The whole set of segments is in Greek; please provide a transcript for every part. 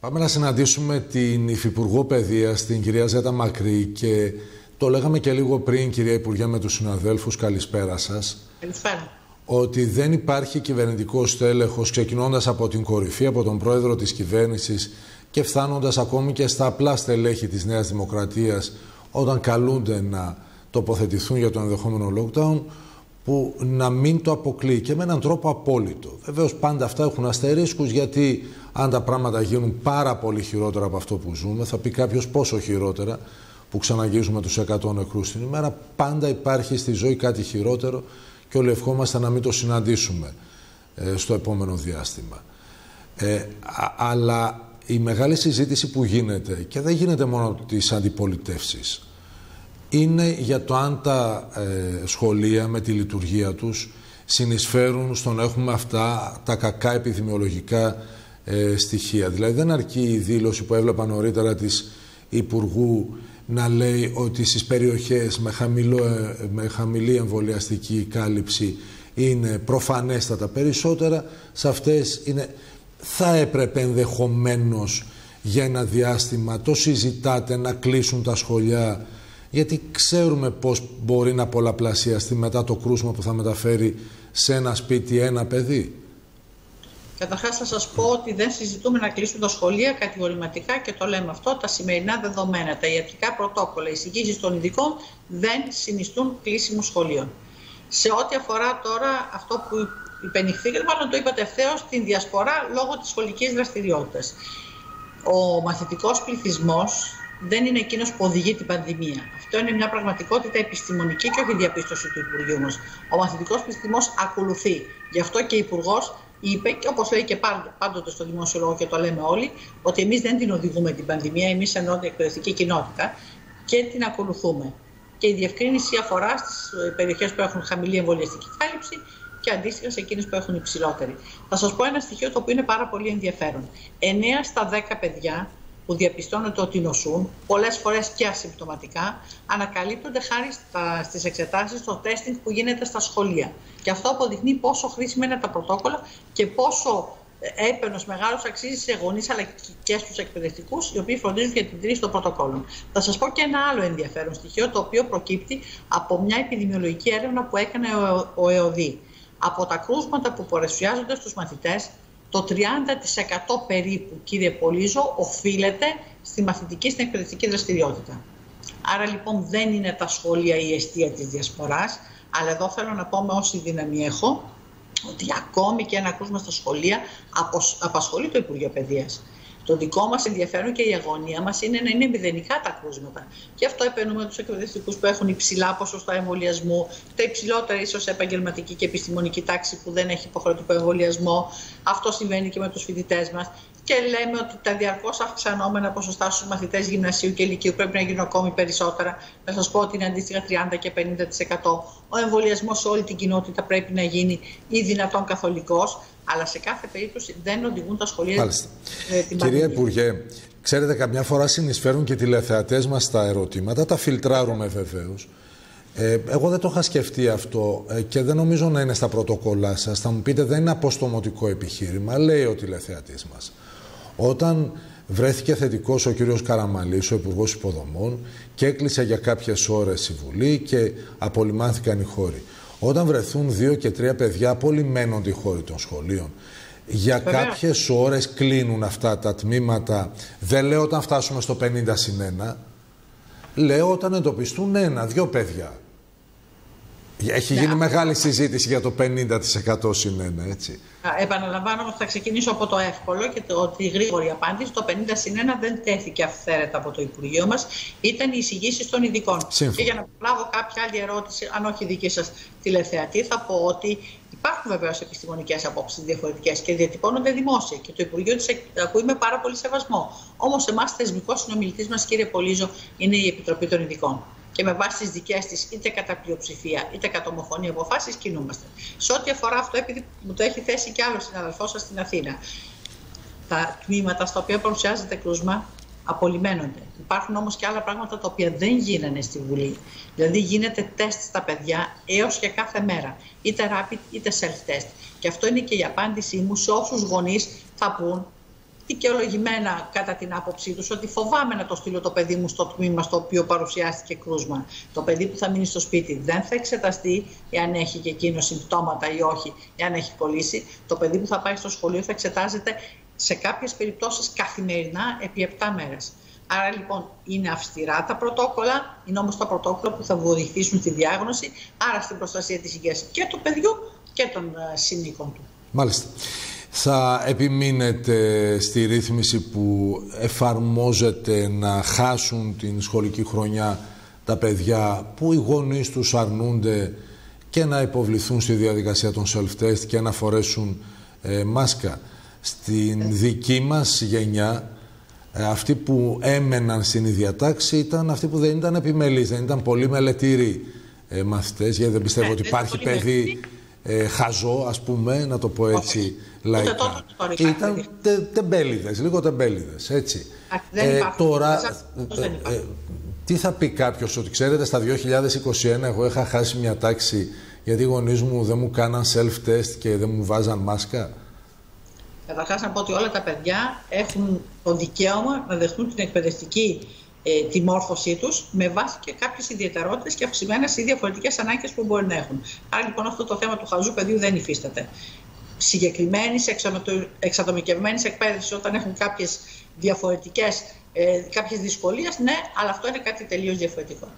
Πάμε να συναντήσουμε την Υφυπουργό Παιδείας, την κυρία Ζέτα Μακρύ και το λέγαμε και λίγο πριν, κυρία Υπουργέ, με τους συναδέλφους. Καλησπέρα σας. Καλησπέρα. Ότι δεν υπάρχει κυβερνητικό τέλεχος, ξεκινώντας από την κορυφή, από τον πρόεδρο της κυβέρνησης και φτάνοντας ακόμη και στα απλά στελέχη της Νέας Δημοκρατίας, όταν καλούνται να τοποθετηθούν για το ενδεχόμενο lockdown, που να μην το αποκλείει και με έναν τρόπο απόλυτο. Βεβαίως πάντα αυτά έχουν αστερίσκους γιατί αν τα πράγματα γίνουν πάρα πολύ χειρότερα από αυτό που ζούμε, θα πει κάποιος πόσο χειρότερα που ξαναγίζουμε τους 100 νεκρούς την ημέρα, πάντα υπάρχει στη ζωή κάτι χειρότερο και όλοι ευχόμαστε να μην το συναντήσουμε ε, στο επόμενο διάστημα. Ε, αλλά η μεγάλη συζήτηση που γίνεται και δεν γίνεται μόνο τις αντιπολιτεύσεις είναι για το αν τα ε, σχολεία με τη λειτουργία τους συνεισφέρουν στο να έχουμε αυτά τα κακά επιδημιολογικά ε, στοιχεία. Δηλαδή δεν αρκεί η δήλωση που έβλεπα νωρίτερα της Υπουργού να λέει ότι στις περιοχές με, χαμηλό, ε, με χαμηλή εμβολιαστική κάλυψη είναι προφανέστατα περισσότερα, σε αυτές είναι, θα έπρεπε ενδεχομένως για ένα διάστημα, το συζητάτε να κλείσουν τα σχολιά γιατί ξέρουμε πώς μπορεί να πολλαπλασιαστεί μετά το κρούσμα που θα μεταφέρει σε ένα σπίτι ένα παιδί; Καταρχάς θα σας πω ότι δεν συζητούμε να κλείσουν τα σχολεία κατηγορηματικά και το λέμε αυτό, τα σημερινά δεδομένα, τα ιατρικά πρωτόκολλα, οι εισηγήσεις των ειδικών δεν συνιστούν κλείσιμο σχολείων. Σε ό,τι αφορά τώρα αυτό που υπενηχθήκατε, μάλλον το είπατε ευθέως, την διασπορά λόγω της σχολικής δραστηριότητας. Ο μαθητικός πληθυσμός δεν είναι εκείνος που οδηγεί την πανδημία. Αυτό είναι μια πραγματικότητα επιστημονική και όχι διαπίστωση του Υπουργείου μας. Ο μαθητικός πληθυσμό ακολουθεί. Γι' αυτό και ο Υπουργός είπε, και όπως λέει και πάντοτε στο δημόσιο λόγο και το λέμε όλοι, ότι εμείς δεν την οδηγούμε την πανδημία, εμείς ενώ την εκπαιδευτική κοινότητα και την ακολουθούμε. Και η διευκρίνηση αφορά στις περιοχές που έχουν χαμηλή εμβολιαστική κάλυψη και αντίστοιχα σε εκείνες που έχουν υψηλότερη. Θα σας πω ένα στοιχείο το οποίο είναι πάρα πολύ ενδιαφέρον. 9 στα 10 παιδιά που διαπιστώνεται ότι νοσούν, πολλές φορές και ασυμπτωματικά, ανακαλύπτονται χάρη στα, στις εξετάσεις, στο τέστινγκ που γίνεται στα σχολεία. Και αυτό αποδεικνύει πόσο χρήσιμα είναι τα πρωτόκολλα και πόσο έπαινος μεγάλος αξίζει σε γονείς αλλά και στους εκπαιδευτικούς οι οποίοι φροντίζουν για την τρίση των πρωτοκόλλων. Θα σας πω και ένα άλλο ενδιαφέρον στοιχείο το οποίο προκύπτει από μια επιδημιολογική έρευνα που έκανε ο ΕΟΔΗ. Από τα κρούσματα που παρουσιάζονται στους μαθητές το 30% περίπου, κύριε Πολύζο, οφείλεται στη μαθητική, στην εκπαιδευτική δραστηριότητα. Άρα λοιπόν δεν είναι τα σχόλια η αιστεία της διασποράς, αλλά εδώ θέλω να πω με όση δύναμη έχω, ότι ακόμη και ένα κρούσμα στα σχολεία απασχολεί το Υπουργείο Παιδείας. Το δικό μας ενδιαφέρον και η αγωνία μας είναι να είναι μηδενικά τα κρούσματα. Γι' αυτό επενούμε τους εκπαιδευτικούς που έχουν υψηλά ποσοστά εμβολιασμού, τα υψηλότερα ίσως επαγγελματική και επιστημονική τάξη που δεν έχει υποχρεωτικό εμβολιασμό. Αυτό συμβαίνει και με τους φοιτητές μας. Και λέμε ότι τα διαρκώς αυξανόμενα ποσοστά στους μαθητές γυμνασίου και ηλικίου πρέπει να γίνουν ακόμη περισσότερα. Να σας πω ότι είναι αντίστοιχα 30 και 50%. Ο εμβολιασμός σε όλη την κοινότητα πρέπει να γίνει ή δυνατόν καθολικός αλλά σε κάθε περίπτωση δεν οδηγούν τα σχολεία Μάλιστα. Ε, την Κυρία Υπουργέ, ξέρετε καμιά φορά συνεισφέρουν και τηλεθεατές μας στα ερωτήματα, τα φιλτράρουμε βεβαίως. Ε, εγώ δεν το είχα σκεφτεί αυτό ε, και δεν νομίζω να είναι στα πρωτοκόλλά σας. Θα μου πείτε, δεν είναι αποστομωτικό επιχείρημα. Λέει ο τηλεθεατής μας. Όταν βρέθηκε θετικός ο κύριος Καραμαλής, ο Υπουργός Υποδομών, και έκλεισε για κάποιες ώρες η Βουλή και απολυμάνθηκαν οι χώροι. Όταν βρεθούν δύο και τρία παιδιά, απολυμμένονται οι χώροι των σχολείων. Για κάποιε κάποιες ώρες κλείνουν αυτά τα τμήματα. Δεν λέω όταν φτάσουμε στο 50 συν 1. Λέω όταν εντοπιστούν ένα, δύο παιδιά. Έχει ναι, γίνει μεγάλη συζήτηση για το 50% συν 1, έτσι. Επαναλαμβάνω ότι θα ξεκινήσω από το εύκολο και το, τη γρήγορη απάντηση. Το 50 συν 1 δεν τέθηκε αυθαίρετα από το Υπουργείο μας. Ήταν οι εισηγήσεις των ειδικών. Και για να λάβω κάποια άλλη ερώτηση, αν όχι δική σας τηλεθεατή, θα πω ότι υπάρχουν βεβαίως επιστημονικές απόψεις διαφορετικές και διατυπώνονται δημόσια. Και το Υπουργείο τη ακούει με πάρα πολύ σεβασμό. Όμως, εμάς θεσμικός συνομιλητής μας, κύριε Πολίζο, είναι η Επιτροπή των Ειδικών και με βάση τις δικές της, είτε κατά πλειοψηφία είτε κατά ομοφωνία αποφάσεις, κινούμαστε. Σε ό,τι αφορά αυτό, επειδή μου το έχει θέσει κι άλλο συναδελφό σας στην Αθήνα, τα τμήματα στα οποία παρουσιάζεται κρούσμα απολυμμένονται. Υπάρχουν όμως και άλλα πράγματα τα οποία δεν γίνανε στη Βουλή. Δηλαδή γίνεται τεστ στα παιδιά έως και κάθε μέρα. Είτε rapid είτε self-test. Και αυτό είναι και η απάντησή μου σε όσους γονείς θα πούν δικαιολογημένα κατά την άποψή τους ότι φοβάμαι να το στείλω το παιδί μου στο τμήμα στο οποίο παρουσιάστηκε κρούσμα. Το παιδί που θα μείνει στο σπίτι δεν θα εξεταστεί εάν έχει και εκείνο συμπτώματα ή όχι, εάν έχει κολλήσει. Το παιδί που θα πάει στο σχολείο θα εξετάζεται σε κάποιες περιπτώσεις καθημερινά επί 7 μέρες. Άρα λοιπόν είναι αυστηρά τα πρωτόκολλα, είναι όμως τα πρωτόκολλα που θα βοηθήσουν στη διάγνωση, άρα στην προστασία της υγείας και του παιδιού και των ε, συνήκων του. Μάλιστα. Θα επιμείνετε στη ρύθμιση που εφαρμόζεται να χάσουν την σχολική χρονιά τα παιδιά που οι γονείς τους αρνούνται και να υποβληθούν στη διαδικασία των self-test και να φορέσουν ε, μάσκα. Στην δική μας γενιά ε, αυτοί που έμεναν στην ίδια τάξη ήταν αυτοί που δεν ήταν επιμελείς, δεν ήταν πολύ μελετήροι ε, μαθητές, γιατί δεν πιστεύω ότι υπάρχει παιδί ε, χαζό, ας πούμε, να το πω έτσι λαϊκά. Ήταν τε, τεμπέληδες, λίγο τεμπέληδες, έτσι. Ε, τώρα, ε, τι θα πει κάποιος, ότι ξέρετε, στα 2021 εγώ είχα χάσει μια τάξη γιατί οι γονείς μου δεν μου κάναν self-test και δεν μου βάζαν μάσκα; Καταρχάς, να πω ότι όλα τα παιδιά έχουν το δικαίωμα να δεχτούν την εκπαιδευτική ε, τη μόρφωσή τους με βάση και κάποιες ιδιαιτερότητες και αυξημένες ή διαφορετικές ανάγκες που μπορεί να έχουν. Άρα λοιπόν αυτό το θέμα του χαζού παιδιού δεν υφίσταται. Συγκεκριμένης, εξατομικευμένης εκπαίδευσης όταν έχουν κάποιες διαφορετικές ε, κάποιες δυσκολίες, ναι, αλλά αυτό είναι κάτι τελείως διαφορετικό.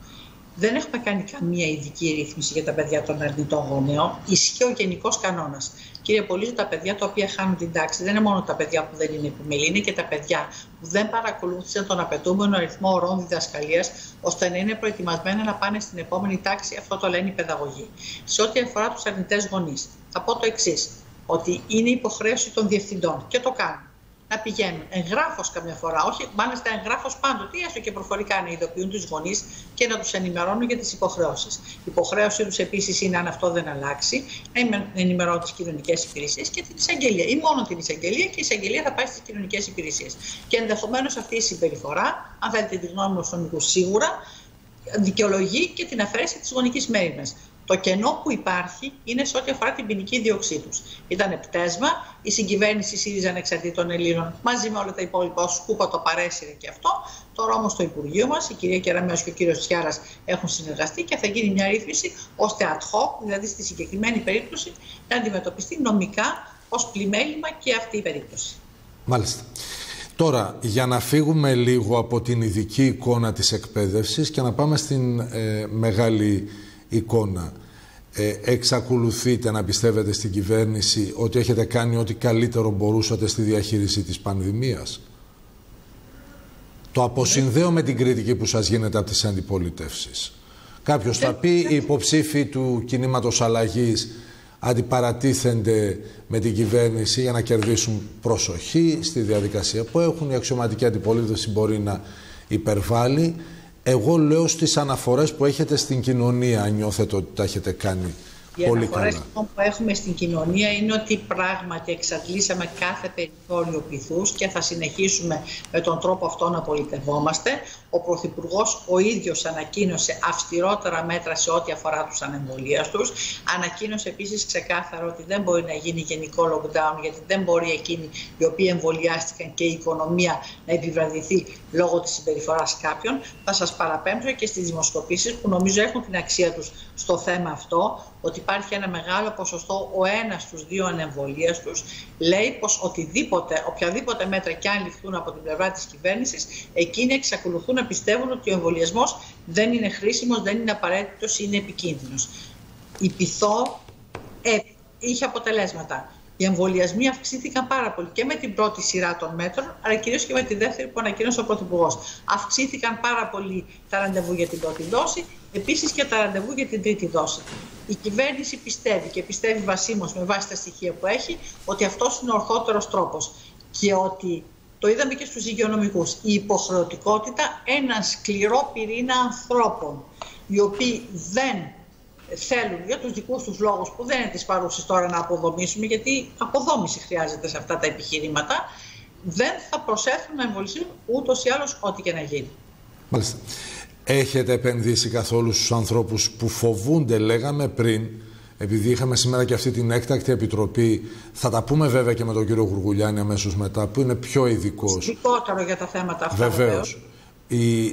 Δεν έχουμε κάνει καμία ειδική ρύθμιση για τα παιδιά των αρνητών γονέων. Ισχύει ο γενικός κανόνας. Κύριε Πολύζη, τα παιδιά τα οποία χάνουν την τάξη δεν είναι μόνο τα παιδιά που δεν είναι επιμελή, είναι και τα παιδιά που δεν παρακολούθησαν τον απαιτούμενο αριθμό ωρών διδασκαλίας, ώστε να είναι προετοιμασμένα να πάνε στην επόμενη τάξη. Αυτό το λένε οι παιδαγωγοί. Σε ό,τι αφορά τους αρνητές γονείς, θα πω το εξής, ότι είναι υποχρέωση των διευθυντών και το κάνουν να πηγαίνουν εγγράφος καμιά φορά, όχι μάλιστα εγγράφος πάντοτε, έστω και προφορικά να ειδοποιούν τους γονείς και να τους ενημερώνουν για τις υποχρεώσεις. Η υποχρέωσή τους επίσης είναι, αν αυτό δεν αλλάξει, να ενημερώνουν τις κοινωνικές υπηρεσίες και την εισαγγελία. Ή μόνο την εισαγγελία και η εισαγγελία θα πάει στις κοινωνικές υπηρεσίες. Και ενδεχομένως αυτή η συμπεριφορά, αν θέλετε τη γνώμη μου σίγουρα, δικαιολογεί και την αφαίρεση της γονικής μέρημνας. Το κενό που υπάρχει είναι σε ό,τι αφορά την ποινική δίωξή τους. Ήταν πτέσμα, η συγκυβέρνηση ΣΥΡΙΖΑ ανεξαρτήτων Ελλήνων μαζί με όλα τα υπόλοιπα, ο Σκούπα το παρέσυρε και αυτό. Τώρα όμως το Υπουργείο μας, η κυρία Κεραμέο και ο κύριος Τσιάρας έχουν συνεργαστεί και θα γίνει μια ρύθμιση ώστε ad hoc, δηλαδή στη συγκεκριμένη περίπτωση, να αντιμετωπιστεί νομικά ως πλημέλημα και αυτή η περίπτωση. Μάλιστα. Τώρα, για να φύγουμε λίγο από την ειδική εικόνα της εκπαίδευσης και να πάμε στην ε, μεγάλη εικόνα. Ε, εξακολουθείτε να πιστεύετε στην κυβέρνηση ότι έχετε κάνει ό,τι καλύτερο μπορούσατε στη διαχείριση της πανδημίας; Το αποσυνδέω με την κριτική που σας γίνεται από τις αντιπολιτεύσεις. Κάποιος θα πει οι υποψήφοι του κινήματος αλλαγής αντιπαρατίθενται με την κυβέρνηση για να κερδίσουν προσοχή στη διαδικασία που έχουν. Η αξιωματική αντιπολίτευση μπορεί να υπερβάλλει. Εγώ λέω στις αναφορές που έχετε στην κοινωνία, αν νιώθετε ότι τα έχετε κάνει οι αναφορέ λοιπόν, που έχουμε στην κοινωνία είναι ότι πράγματι εξαντλήσαμε κάθε περιθώριο πυθού και θα συνεχίσουμε με τον τρόπο αυτό να πολιτευόμαστε. Ο Πρωθυπουργός ο ίδιος ανακοίνωσε αυστηρότερα μέτρα σε ό,τι αφορά τους ανεμβολίαστου. Ανακοίνωσε επίσης ξεκάθαρα ότι δεν μπορεί να γίνει γενικό lockdown, γιατί δεν μπορεί εκείνοι οι οποίοι εμβολιάστηκαν και η οικονομία να επιβραδυθεί λόγω της συμπεριφοράς κάποιων. Θα σας παραπέμψω και στις δημοσκοπήσεις που νομίζω έχουν την αξία τους στο θέμα αυτό ότι υπάρχει ένα μεγάλο ποσοστό, ο ένας στους δύο ανεμβολίες τους, λέει πως οτιδήποτε, οποιαδήποτε μέτρα και αν ληφθούν από την πλευρά της κυβέρνησης, εκείνοι εξακολουθούν να πιστεύουν ότι ο εμβολιασμός δεν είναι χρήσιμος, δεν είναι απαραίτητος, είναι επικίνδυνος. Η πυθό ε, είχε αποτελέσματα. Οι εμβολιασμοί αυξήθηκαν πάρα πολύ και με την πρώτη σειρά των μέτρων, αλλά κυρίως και με τη δεύτερη που ανακοίνωσε ο Πρωθυπουργός. Αυξήθηκαν πάρα πολύ τα ραντεβού για την πρώτη δόση, επίσης και τα ραντεβού για την τρίτη δόση. Η κυβέρνηση πιστεύει και πιστεύει βασίμως με βάση τα στοιχεία που έχει ότι αυτός είναι ο ορθότερος τρόπος και ότι το είδαμε και στους υγειονομικούς. Η υποχρεωτικότητα ένα σκληρό πυρήνα ανθρώπων οι οποίοι δεν θέλουν για τους δικούς τους λόγους που δεν είναι τις παρούσεις τώρα να αποδομήσουμε γιατί αποδόμηση χρειάζεται σε αυτά τα επιχειρήματα δεν θα προσέθουν να εμβολιστούν ούτως ή άλλως ό,τι και να γίνει. Μάλιστα. Έχετε επενδύσει καθόλου στους ανθρώπους που φοβούνται, λέγαμε πριν, επειδή είχαμε σήμερα και αυτή την έκτακτη επιτροπή, θα τα πούμε βέβαια και με τον κύριο Γουργουλιάνη αμέσως μετά, που είναι πιο ειδικός. Ειδικότερο για τα θέματα αυτά. Βεβαίως.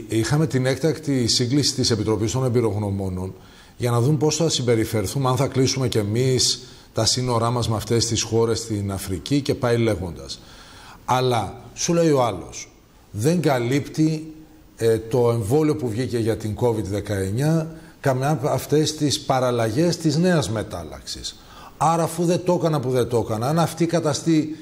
Είχαμε την έκτακτη σύγκληση της Επιτροπής των Εμπειρογνωμόνων για να δούμε πώς θα συμπεριφερθούμε, αν θα κλείσουμε κι εμείς τα σύνορά μας με αυτές τις χώρες στην Αφρική και πάει λέγοντας. Αλλά σου λέει ο άλλος, δεν καλύπτει ε, το εμβόλιο που βγήκε για την COVID-19 καμιά από αυτές τις παραλλαγές της νέας μετάλλαξης. Άρα αφού δεν το έκανα που δεν το έκανα, αν αυτή καταστεί...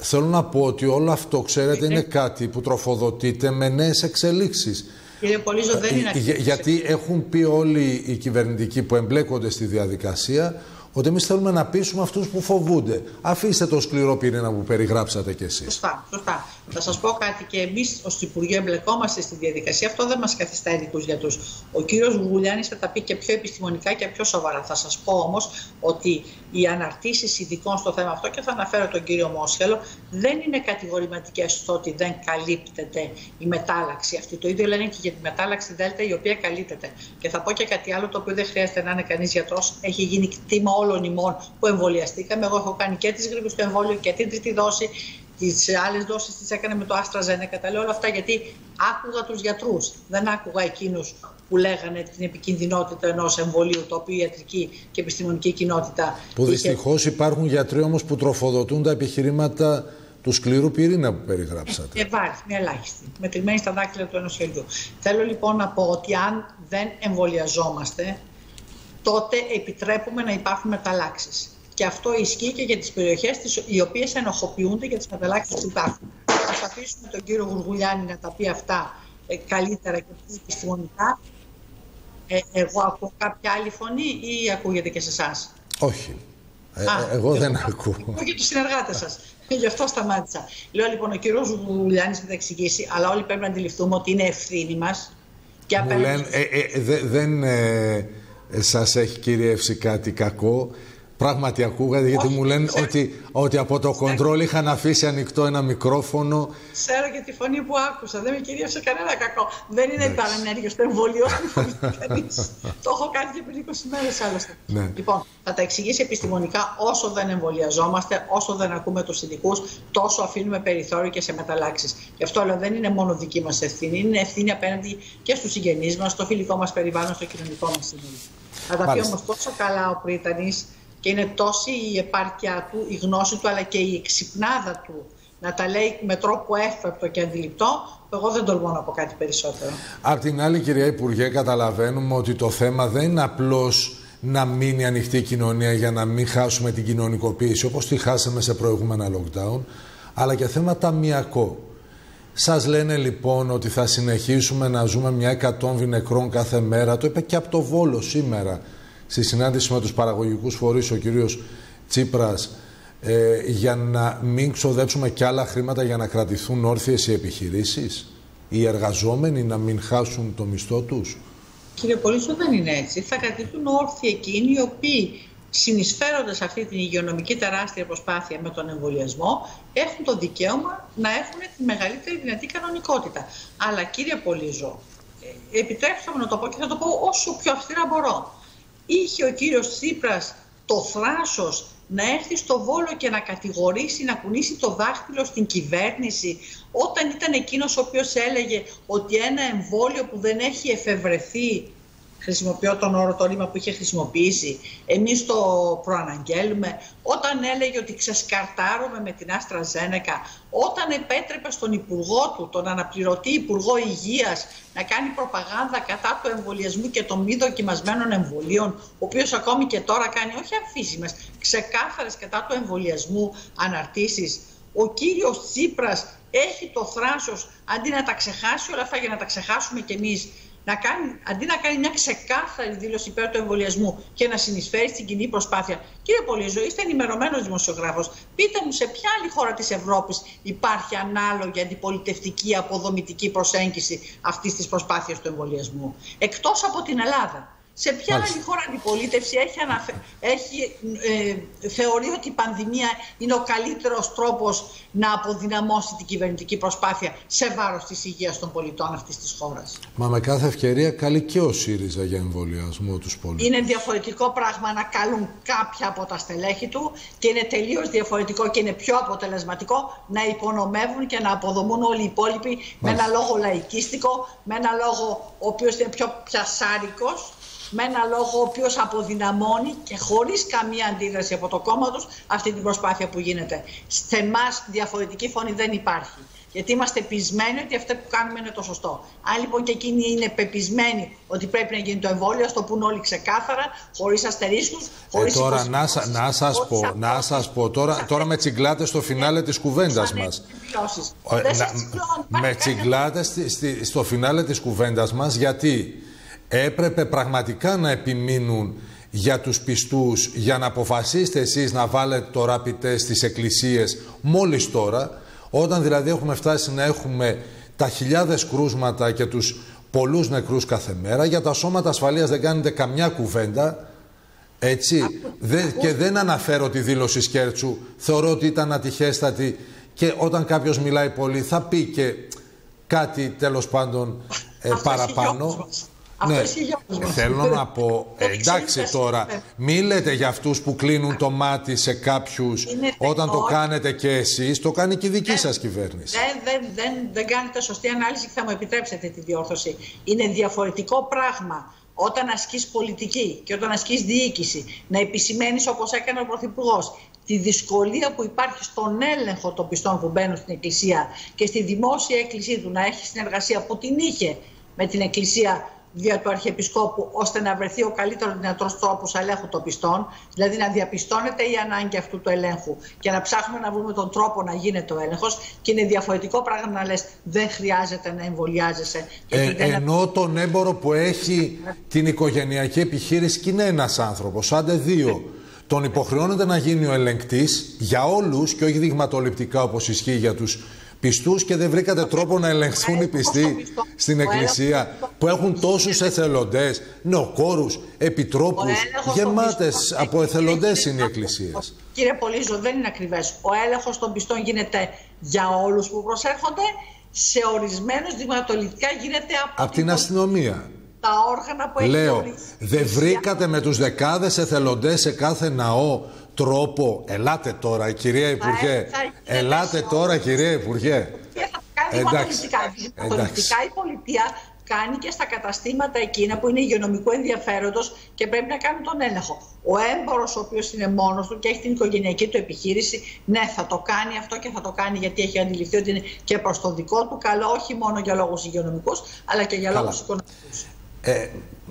Θέλω να πω ότι όλο αυτό, ξέρετε, είναι κάτι που τροφοδοτείται με νέες εξελίξεις. Κύριε Πολύζο, δεν είναι Για, γιατί έχουν πει όλοι οι κυβερνητικοί που εμπλέκονται στη διαδικασία ότι εμείς θέλουμε να πείσουμε αυτούς που φοβούνται. Αφήστε το σκληρό πυρήνα που περιγράψατε κι εσείς. Σωστά, σωστά. Θα σας πω κάτι και εμείς ως Υπουργείο εμπλεκόμαστε στη διαδικασία. Αυτό δεν μας καθιστά ειδικούς γιατρού. Ο κύριος Γουλιάνη θα τα πει και πιο επιστημονικά και πιο σοβαρά. Θα σας πω όμως ότι οι αναρτήσεις ειδικών στο θέμα αυτό και θα αναφέρω τον κύριο Μόσχελο δεν είναι κατηγορηματικές στο ότι δεν καλύπτεται η μετάλλαξη αυτή. Το ίδιο λένε και για τη μετάλλαξη ΔΕΛΤΑ η οποία καλύπτεται. Και θα πω και κάτι άλλο το οποίο δεν χρειάζεται να είναι κανείς γιατρός. Έχει γίνει κτήμα όλων ημών που εμβολιαστήκαμε. Εγώ έχω κάνει και τις γρήγορες στο εμβόλιο και την τρίτη δόση. Τις άλλες δόσεις τις έκανε με το Άστρα Ζένεκα. Τα λέω όλα αυτά γιατί άκουγα τους γιατρούς. Δεν άκουγα εκείνους που λέγανε την επικινδυνότητα ενός εμβολίου, το οποίο η ιατρική και επιστημονική κοινότητα. Που δυστυχώς υπάρχουν γιατροί όμως που τροφοδοτούν τα επιχειρήματα του σκληρού πυρήνα που περιγράψατε. Ε, υπάρχει, μια ελάχιστη. Μετρημένη στα δάκτυλα του ενός χεριού. Θέλω λοιπόν να πω ότι αν δεν εμβολιαζόμαστε, τότε επιτρέπουμε να υπάρχουν μεταλλάξεις. Και αυτό ισχύει και για τις περιοχές οι οποίες ενοχοποιούνται για τις μεταλλάξεις που υπάρχουν. Θα αφήσουμε τον κύριο Γουργουλιάνη να τα πει αυτά ε, καλύτερα και πιο επιστημονικά. Ε, εγώ ακούω κάποια άλλη φωνή ή ακούγεται και σε εσάς; Όχι. Ε, εγώ δεν ακούω. Ακούω και τους συνεργάτες σας. Γι' αυτό σταμάτησα. Λέω λοιπόν, ο κύριος Γουλιάνη θα τα εξηγήσει, αλλά όλοι πρέπει να αντιληφθούμε ότι είναι ευθύνη μας. Μου λένε, δεν σας έχει κυριεύσει κάτι κακό. Πράγματι ακούγατε γιατί μου λένε ότι, ότι από το κοντρόλ είχαν αφήσει ανοιχτό ένα μικρόφωνο. Ξέρω και τη φωνή που άκουσα. Δεν με κυρίωσε κανένα κακό. Δεν είναι παρενέργεια στο εμβόλιο. το έχω κάνει και πριν 20 μέρες άλλωστε. Ναι. Λοιπόν, θα τα εξηγήσει επιστημονικά όσο δεν εμβολιαζόμαστε, όσο δεν ακούμε τους ειδικούς, τόσο αφήνουμε περιθώριο και σε μεταλλάξεις. Γι' αυτό λέω δεν είναι μόνο δική μας ευθύνη, είναι ευθύνη απέναντι και στους συγγενείς μας, στο φιλικό μας περιβάλλον, στο κοινωνικό μας σύνολο. Θα τα πει όμως τόσο καλά ο Πρίτανης και είναι τόση η επάρκεια του, η γνώση του, αλλά και η εξυπνάδα του να τα λέει με τρόπο έφεπτο και αντιληπτό, εγώ δεν τολμώ να πω κάτι περισσότερο. Απ' την άλλη, κυρία Υπουργέ, καταλαβαίνουμε ότι το θέμα δεν είναι απλώς να μείνει ανοιχτή η κοινωνία για να μην χάσουμε την κοινωνικοποίηση, όπως τη χάσαμε σε προηγούμενα lockdown, αλλά και θέμα ταμιακό. Σας λένε λοιπόν ότι θα συνεχίσουμε να ζούμε μια εκατόμβη νεκρών κάθε μέρα. Το είπε και από το Βόλο σήμερα στη συνάντηση με τους παραγωγικούς φορείς ο κύριος Τσίπρας ε, για να μην ξοδέψουμε και άλλα χρήματα για να κρατηθούν όρθιες οι επιχειρήσεις, οι εργαζόμενοι να μην χάσουν το μισθό τους; Κύριε Πολίσο, δεν είναι έτσι. Θα κρατηθούν όρθιοι εκείνοι οι οποίοι συνεισφέροντας αυτή την υγειονομική τεράστια προσπάθεια με τον εμβολιασμό, έχουν το δικαίωμα να έχουν τη μεγαλύτερη δυνατή κανονικότητα. Αλλά κύριε Πολύζο, ε, επιτρέψτε μου να το πω και θα το πω όσο πιο αυστηρά μπορώ είχε ο κύριος Τσίπρας το θράσος να έρθει στο Βόλο και να κατηγορήσει, να κουνήσει το δάχτυλο στην κυβέρνηση όταν ήταν εκείνος ο οποίος έλεγε ότι ένα εμβόλιο που δεν έχει εφευρεθεί χρησιμοποιώ τον όρο το ρήμα που είχε χρησιμοποιήσει, εμείς το προαναγγέλουμε, όταν έλεγε ότι ξεσκαρτάρουμε με την Άστρα Ζένεκα, όταν επέτρεπε στον Υπουργό του, τον αναπληρωτή Υπουργό Υγείας, να κάνει προπαγάνδα κατά του εμβολιασμού και των μη δοκιμασμένων εμβολίων, ο οποίος ακόμη και τώρα κάνει, όχι αμφίσιμες, ξεκάθαρες κατά του εμβολιασμού αναρτήσεις, ο κύριος Τσίπρας έχει το θράσος αντί να τα ξεχάσει όλα αυτά για να τα ξεχάσουμε κι εμείς να κάνει, αντί να κάνει μια ξεκάθαρη δήλωση υπέρ του εμβολιασμού και να συνεισφέρει στην κοινή προσπάθεια. Κύριε Πολύζο, είστε ενημερωμένος δημοσιογράφος. Πείτε μου, σε ποια άλλη χώρα της Ευρώπης υπάρχει ανάλογη αντιπολιτευτική αποδομητική προσέγγιση αυτής της προσπάθειας του εμβολιασμού. Εκτός από την Ελλάδα. Σε ποια άλλη χώρα αντιπολίτευση έχει, αναφε... έχει ε, θεωρεί ότι η πανδημία είναι ο καλύτερος τρόπος να αποδυναμώσει την κυβερνητική προσπάθεια σε βάρος της υγείας των πολιτών αυτής της χώρας; Μα με κάθε ευκαιρία καλεί και ο ΣΥΡΙΖΑ για εμβολιασμό τους πολίτες. Είναι διαφορετικό πράγμα να καλούν κάποια από τα στελέχη του και είναι τελείως διαφορετικό και είναι πιο αποτελεσματικό να υπονομεύουν και να αποδομούν όλοι οι υπόλοιποι με ένα λόγο λαϊκίστικο, με ένα λόγο ο οποίος είναι πιο πιασάρικος με ένα λόγο ο οποίος αποδυναμώνει και χωρίς καμία αντίδραση από το κόμμα τους αυτή την προσπάθεια που γίνεται. Σε εμάς διαφορετική φωνή δεν υπάρχει. Γιατί είμαστε πεισμένοι ότι αυτό που κάνουμε είναι το σωστό. Αν λοιπόν και εκείνοι είναι πεπισμένοι ότι πρέπει να γίνει το εμβόλιο, ας το πούν όλοι ξεκάθαρα, χωρίς αστερίσκους, χωρίς ε, Τώρα να, να σας πω, να σας πω, τώρα, τώρα με τσιγκλάτες στο φινάλε της κουβέντας μας. Με τσιγκλάτες στο φινάλε της κουβέντας μας, γιατί έπρεπε πραγματικά να επιμείνουν για τους πιστούς για να αποφασίσετε εσείς να βάλετε το rapid test στις εκκλησίες μόλις τώρα όταν δηλαδή έχουμε φτάσει να έχουμε τα χιλιάδες κρούσματα και τους πολλούς νεκρούς κάθε μέρα για τα σώματα ασφαλείας δεν κάνετε καμιά κουβέντα έτσι. Και δεν αναφέρω τη δήλωση Σκέρτσου θεωρώ ότι ήταν ατυχέστατη και όταν κάποιος μιλάει πολύ θα πει και κάτι τέλος πάντων ε, παραπάνω ναι, θέλω να πω, εντάξει τώρα, μη λέτε για αυτούς που κλείνουν το μάτι σε κάποιους όταν το κάνετε και εσείς, το κάνει και η δική σας κυβέρνηση. Δεν, δεν, δεν, δεν κάνετε σωστή ανάλυση και θα μου επιτρέψετε τη διόρθωση. Είναι διαφορετικό πράγμα όταν ασκείς πολιτική και όταν ασκείς διοίκηση να επισημαίνεις όπως έκανε ο Πρωθυπουργός τη δυσκολία που υπάρχει στον έλεγχο των πιστών που μπαίνουν στην Εκκλησία και στη δημόσια έκκλησή του να έχει συνεργασία που την είχε με την Εκκλησία δια του Αρχιεπισκόπου, ώστε να βρεθεί ο καλύτερος δυνατός τρόπος ελέγχου των πιστών, δηλαδή να διαπιστώνεται η ανάγκη αυτού του ελέγχου και να ψάχνουμε να βρούμε τον τρόπο να γίνεται ο έλεγχος. Και είναι διαφορετικό πράγμα να λες: Δεν χρειάζεται να εμβολιάζεσαι. Ε, ενώ τον έμπορο που έχει την οικογενειακή επιχείρηση και είναι ένας άνθρωπος, άντε δύο. Τον υποχρεώνεται να γίνει ο ελεγκτής για όλους και όχι δειγματοληπτικά όπως ισχύει για τους πιστούς και δεν βρήκατε τρόπο να ελεγχθούν οι πιστοί στην Εκκλησία που έχουν τόσους εθελοντές, νεοκόρους, επιτρόπους, γεμάτες από εθελοντές είναι οι Εκκλησίες. Κύριε Πολύζο, δεν είναι ακριβές. Ο έλεγχος των πιστών γίνεται για όλους που προσέρχονται, σε ορισμένους δειγματοληπτικά γίνεται από, από την αστυνομία. Τα όργανα που Λέω, δεν βρήκατε με τους δεκάδες εθελοντές σε κάθε ναό τρόπο. Ελάτε τώρα, κυρία Υπουργέ. Ελάτε τώρα, κυρία Υπουργέ. Εντάξει. Πολιτικά η πολιτεία κάνει και στα καταστήματα εκείνα που είναι υγειονομικού ενδιαφέροντος και πρέπει να κάνουν τον έλεγχο. Ο έμπορος, ο οποίος είναι μόνος του και έχει την οικογενειακή του επιχείρηση, ναι, θα το κάνει αυτό και θα το κάνει γιατί έχει αντιληφθεί ότι είναι και προς το δικό του καλό, όχι μόνο για λόγους υγειονομικούς, αλλά και για λόγους οικονομικούς. Ε,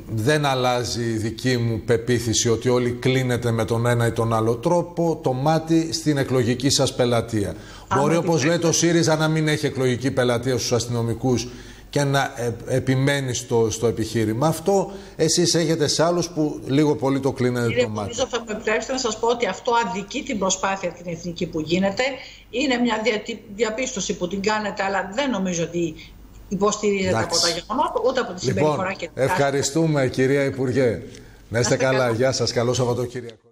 δεν αλλάζει η δική μου πεποίθηση ότι όλοι κλείνετε με τον ένα ή τον άλλο τρόπο το μάτι στην εκλογική σας πελατεία. Μπορεί όπως λέει το ΣΥΡΙΖΑ να μην έχει εκλογική πελατεία στους αστυνομικούς και να επιμένει στο, στο επιχείρημα. Αυτό εσείς έχετε σε άλλους που λίγο πολύ το κλείνετε Κύριε το μάτι. Κύριε θα μου επιτρέψετε να σας πω ότι αυτό αδικεί την προσπάθεια την εθνική που γίνεται. Είναι μια διαπίστωση που την κάνετε, αλλά δεν νομίζω ότι υποστηρίζεται από τα γεγονότα, ούτε από τη συμπεριφορά λοιπόν, και την Ευχαριστούμε κυρία Υπουργέ. Να είστε καλά. Γεια σας. Καλό Σαββατοκύριακο.